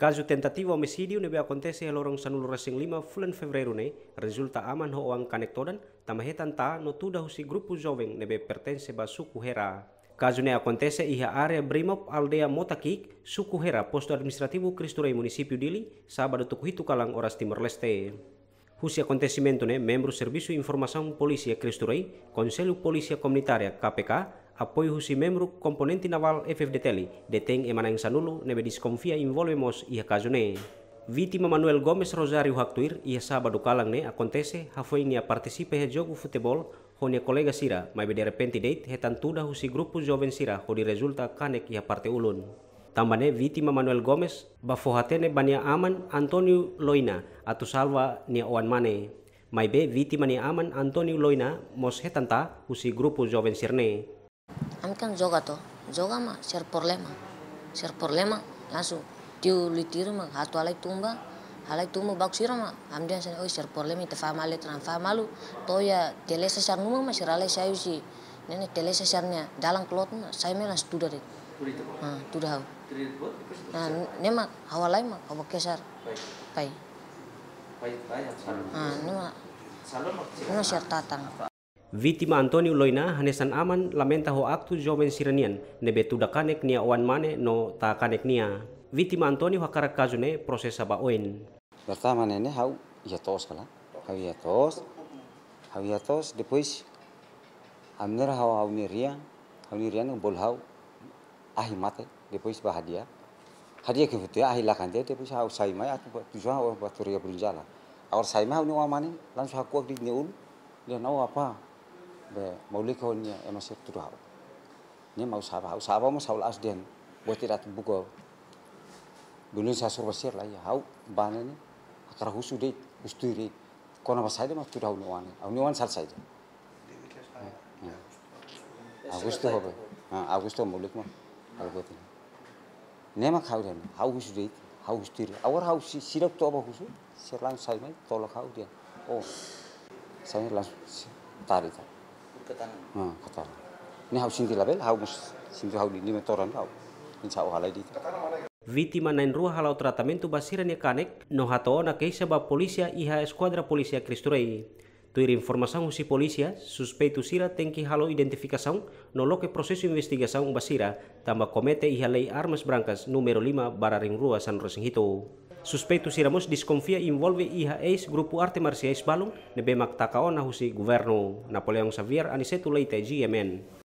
Caso tentativo homicídio nebe acontece a lorong sanulu racing 5 bulan fevereiro ne resulta aman ho ang kanektodan tamahetan ta no tuda husi grupo jovem nebe pertence ba suku hera. Caso ne acontece iha area Brimop aldea Motakik, suku hera posto administrativo Cristo Rei município Dili, sábado tukuhitu kalang oras Timor Leste. Husi acontecimento ne membro Serviço Informação Polícia Conselho Polícia Comunitária KPK, apoio husi membro componente naval FFDTL deteng emanang sanulu nebe diskonfia involvemos ia caso ne. Vítima Manuel Gomes Rosario Haktuir ia sábado kalang ne acontece hafoi nia participe he jogo futebol honia kolega sira mai de repente date hetan tuda husi grupo joven sira ho di resulta kanek ia parte ulun. Tambane vítima Manuel Gomes bafohatene bania aman Antonio Loina atau salva nia oan mane. Mai be vítima nia aman Antonio Loina mos hetanta husi grupo joven sirne. Kan joga toh, joga mah share problema, share problema langsung. Tiu litir mah hatu alai tumba, alai tumba bak sira mah. Amdian sana oi share problema ite fama ale tran fama malu to ya telesa share numa mah share alai sayu si. Nene telesa sharnya dalang klot mah saya melas tuda deh. Ah, tuda hau. Nah, nema hawalai mah kau kesar. Pai. Ah, nema. Nema share tatang. Vítima Antonio Loina hanesan aman lamenta ho aktu joven siranian nebe tuda kanek nia oan mane no ta kanek nia. Vítima Antonio hakara kazu ne proses ba oin. Pertama nene hau ia tos kala. Hau ia tos. Hau ia tos depois amnera hau hau niria. Hau niria no bol hau ahi mate depois ba hadia. Ke futia ahi lakante depois hau sai mai atu tujuan hau baturia berjala. Awar sai mai hau ni wamane langsung haku di neul. Dia nau apa? Be mauli ko nia e masih tu hau. Ni mau saba hau. Saba mo saul asden buat tidak buko dulu saya suruh basir lah ya. Hau bane ni akar husu de usturi kona basai de mas tu hau nuan au nuan sal sai Agusto hobe Agusto mulik mo algotin nema khau den hau husu de hau usturi awar hau sirap to aba husu sirlang sai mai tolak hau dia oh saya langsung tarik 어, 갔다. 네 하우 신디 라벨 하우 신디 하우 니 메토란 하우. Insya Allah di. Vítima na enrua ao tratamento basira ni kanek, no hatoa na queixa sebab polisia iha eskuadra polisia polícia Cristurei. Tuir informação se polícia, suspeito sira tem que halo identificação no loque processo investigação basira, tamba comete iha lei armas brancas numero 5 barra rua San Rosenhito. Suspeito siramos desconfia envolve iha grupo arte marciais balong nebe maktakaon na husi governo Napoleão Xavier Aniceto Leite GMN.